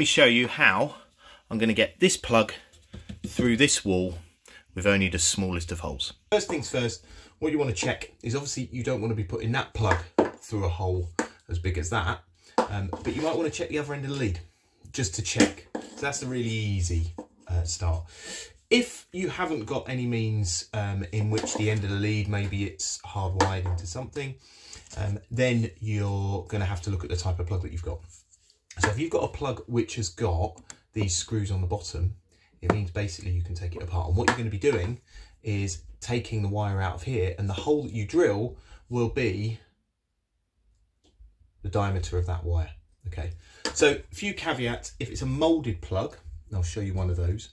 me show you how I'm going to get this plug through this wall with only the smallest of holes. First things first, what you want to check is obviously you don't want to be putting that plug through a hole as big as that, um, but you might want to check the other end of the lead just to check. So that's a really easy uh, start. If you haven't got any means um, in which the end of the lead, maybe it's hardwired into something, um, then you're going to have to look at the type of plug that you've got. So if you've got a plug which has got these screws on the bottom, it means basically you can take it apart. And what you're going to be doing is taking the wire out of here and the hole that you drill will be the diameter of that wire. Okay, so a few caveats. If it's a molded plug, I'll show you one of those,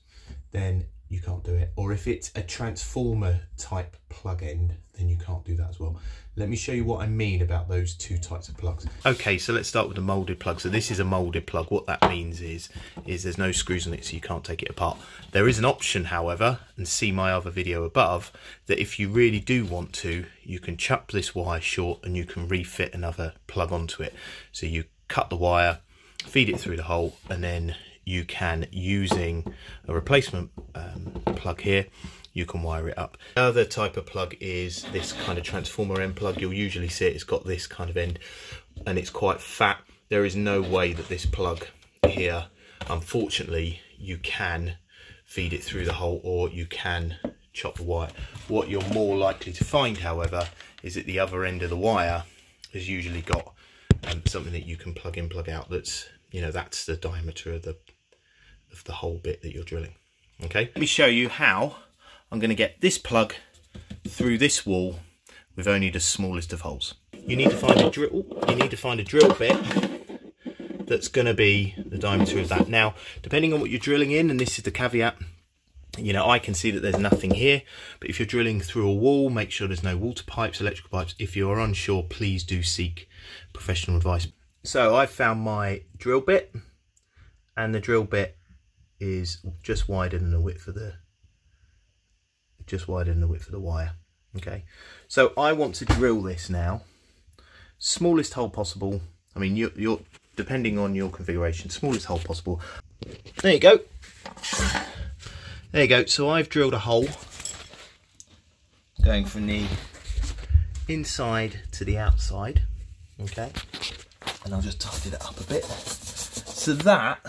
then you can't do it. Or if it's a transformer type plug end, then you can't do that as well. Let me show you what I mean about those two types of plugs. Okay, so let's start with the molded plug. So this is a molded plug. What that means is, is there's no screws on it, so you can't take it apart. There is an option, however, and see my other video above, that if you really do want to, you can chuck this wire short and you can refit another plug onto it. So you cut the wire, feed it through the hole, and then you can, using a replacement um, plug here, you can wire it up. The other type of plug is this kind of transformer end plug. You'll usually see it, it's got this kind of end and it's quite fat. There is no way that this plug here, unfortunately, you can feed it through the hole or you can chop the wire. What you're more likely to find, however, is that the other end of the wire has usually got um, something that you can plug in, plug out that's, you know, that's the diameter of the of the whole bit that you're drilling. Okay, let me show you how I'm going to get this plug through this wall with only the smallest of holes. You need to find a drill, you need to find a drill bit that's going to be the diameter of that. Now, depending on what you're drilling in, and this is the caveat, you know, I can see that there's nothing here, but if you're drilling through a wall, make sure there's no water pipes, electrical pipes. If you're unsure, please do seek professional advice. So I've found my drill bit, and the drill bit is just wider than the width of the just wider than the width of the wire okay? So I want to drill this now. Smallest hole possible. I mean you're, you're depending on your configuration smallest hole possible. There you go. There you go. So I've drilled a hole going from the inside to the outside okay? And I'll just tidy it up a bit. So that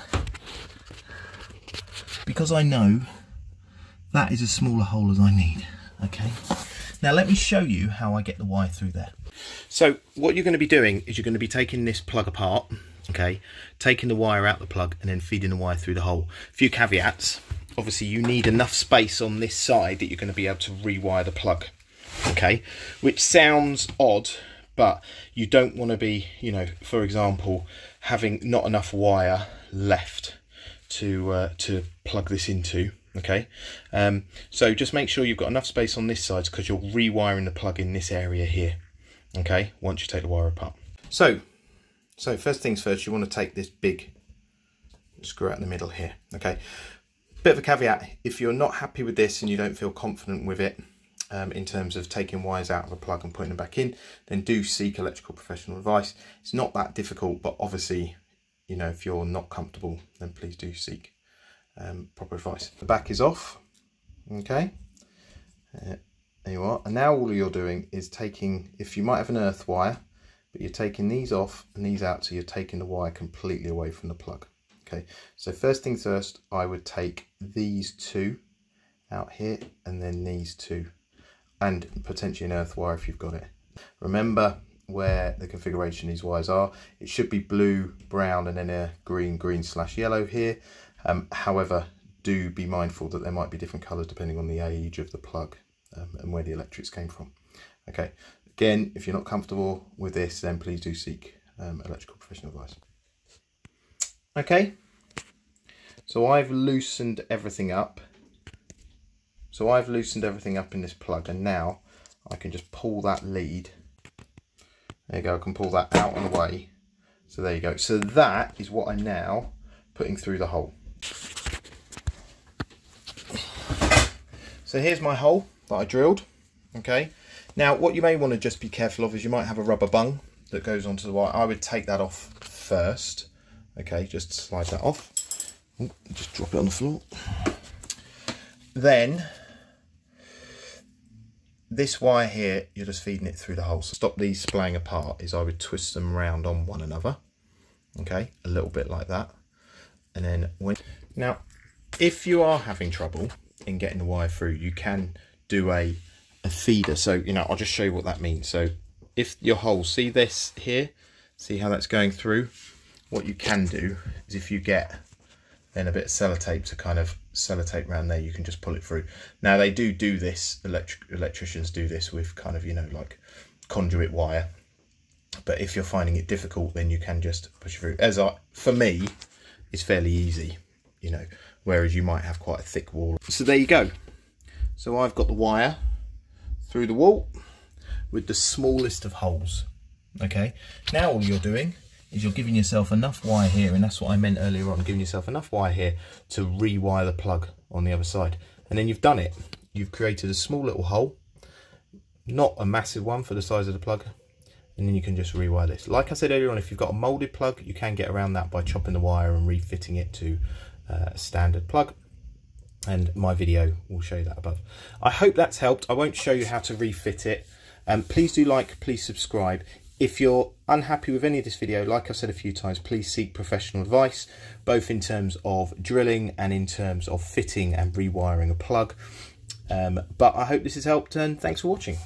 because I know that is as small a hole as I need okay? Now let me show you how I get the wire through there. So what you're going to be doing is you're going to be taking this plug apart okay? Taking the wire out the plug and then feeding the wire through the hole. A few caveats. Obviously you need enough space on this side that you're going to be able to rewire the plug okay? Which sounds odd but you don't want to be you know for example having not enough wire left to uh, to plug this into okay? Um, so just make sure you've got enough space on this side because you're rewiring the plug in this area here okay? Once you take the wire apart. So so first things first you want to take this big screw out in the middle here okay? Bit of a caveat if you're not happy with this and you don't feel confident with it um, in terms of taking wires out of a plug and putting them back in then do seek electrical professional advice. It's not that difficult but obviously you know, if you're not comfortable, then please do seek um, proper advice. The back is off, okay? Uh, there you are. And now all you're doing is taking, if you might have an earth wire, but you're taking these off and these out, so you're taking the wire completely away from the plug. Okay, so first things first, I would take these two out here and then these two and potentially an earth wire if you've got it. Remember, where the configuration these wires are. It should be blue, brown, and then a green, green slash yellow here. Um, however, do be mindful that there might be different colours depending on the age of the plug um, and where the electrics came from. Okay, again, if you're not comfortable with this, then please do seek um, electrical professional advice. Okay, so I've loosened everything up. So I've loosened everything up in this plug and now I can just pull that lead there you go, I can pull that out and away. So there you go. So that is what I'm now putting through the hole. So here's my hole that I drilled, okay? Now what you may want to just be careful of is you might have a rubber bung that goes onto the wire. I would take that off first, Okay, just slide that off. Ooh, just drop it on the floor. Then this wire here, you're just feeding it through the hole. So stop these splaying apart is I would twist them around on one another. Okay, a little bit like that. And then when, now, if you are having trouble in getting the wire through, you can do a, a feeder. So, you know, I'll just show you what that means. So if your hole, see this here, see how that's going through? What you can do is if you get then a bit of sellotape to kind of sellotape around there, you can just pull it through. Now they do do this, electric electricians do this with kind of, you know, like conduit wire. But if you're finding it difficult, then you can just push it through. As I, for me, it's fairly easy, you know, whereas you might have quite a thick wall. So there you go. So I've got the wire through the wall with the smallest of holes. Okay, now all you're doing is you're giving yourself enough wire here, and that's what I meant earlier on, giving yourself enough wire here to rewire the plug on the other side. And then you've done it. You've created a small little hole, not a massive one for the size of the plug, and then you can just rewire this. Like I said earlier on, if you've got a molded plug, you can get around that by chopping the wire and refitting it to uh, a standard plug. And my video will show you that above. I hope that's helped. I won't show you how to refit it. Um, please do like, please subscribe. If you're unhappy with any of this video, like I've said a few times, please seek professional advice, both in terms of drilling and in terms of fitting and rewiring a plug. Um, but I hope this has helped and thanks for watching.